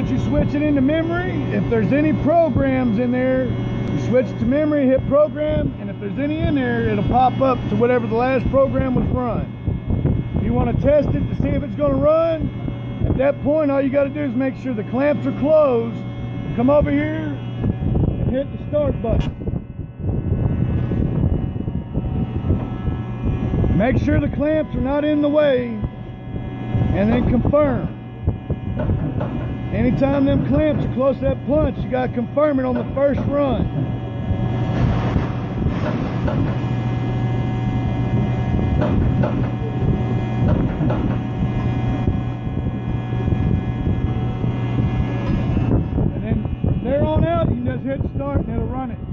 once you switch it into memory, if there's any programs in there, you switch to memory, hit program, and if there's any in there, it'll pop up to whatever the last program was run. If you want to test it to see if it's going to run, at that point, all you got to do is make sure the clamps are closed. Come over here and hit the start button. Make sure the clamps are not in the way and then confirm. Anytime them clamps are close to that punch, you got to confirm it on the first run. And then there on out, you just hit start and it'll run it.